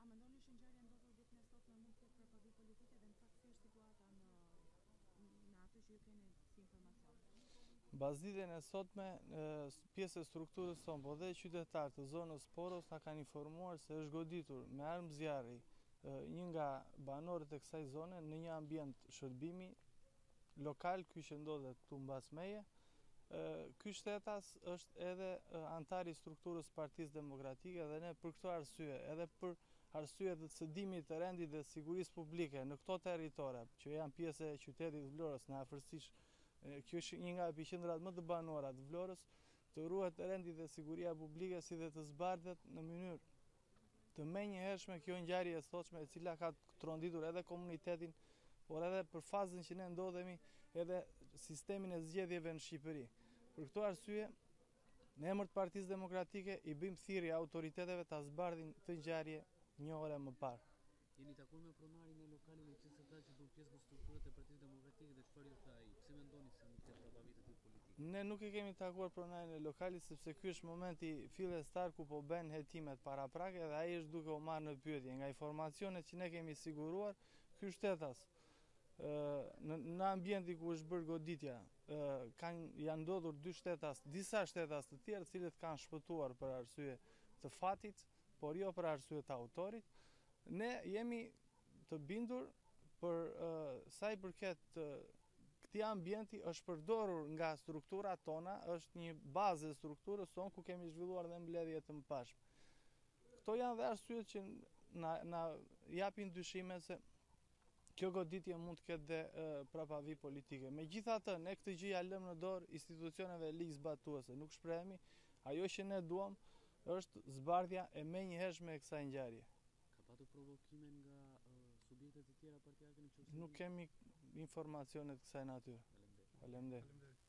A mendoni që ngjarja e ndodhur ditën e sotme mund të ketë prapavijë politike dhe në fakt si është situata në në atë që ju keni si informacion? Mbasditen e sotme, pjesë e strukturës tonë, po dhe qytetarë të zonës Poro na kanë informuar se është goditur me armë zjarri një nga banorët e kësaj zone në një ambient shërbimi lokal ky që ndodhet këtu mbas meje. Ky shtetas është edhe anëtar i strukturës Partisë Demokratike dhe ne për këto arsye, edhe për arsye të cenimit të rendit dhe sigurisë publike në këto territore që janë pjesë e qytetit të Vlorës në afërsisht kjo është një nga epiqendrat më të banuara të Vlorës, të ruhet rendi dhe siguria publike si dhe të zbardhet në mënyrë Të menjëhershme kjo ngjarje e sotme e cila ka tronditur edhe komunitetin, por edhe për fazën që ne ndodhemi edhe sistemin e zgjedhjeve në Shqipëri. Për këto arsye, në emër të Partisë Demokratike i bëjmë thirrje autoriteteve ta zbardhin këtë ngjarje një orë më parë. Jeni takuar me pronarin e lokalit meqenëse tha që bën pjesë në strukturat e Partisë Demokratike dhe çfarë ju tha ai? Pse mendoni se nuk ka prapavijë politike? Ne nuk e kemi takuar pronarin e lokalit sepse ky është momenti fillestar ku po bëhen hetimet paraprake dhe ai është duke u marrë në pyetje. Nga informacionet që ne kemi siguruar, ky shtetas në ambientin ku është bërë goditja, kanë janë ndodhur dy shtetas, disa shtetas të tjerë, të cilët kanë shpëtuar për arsye të fatit. por jo për arsye të autorit, ne jemi të bindur për sa i përket këtij ambienti është përdorur nga struktura tona, është një bazë e strukturës tonë ku kemi zhvilluar dhe mbledhje të mëparshme. Këto janë dhe arsyet që na na japin dyshime se Kjo goditje mund të ketë dhe prapavijë politike. Megjithatë, ne këtë gjë ia lëmë në dorë institucioneve ligjzbatuese. Nuk shprehemi, ajo që ne duam është zbardhja e menjëhershme e kësaj ngjarje. Ka patur provokime nga subjekte të tjera partiake në qësë? Nuk kemi informacione të kësaj natyre. Faleminderit. Faleminderit.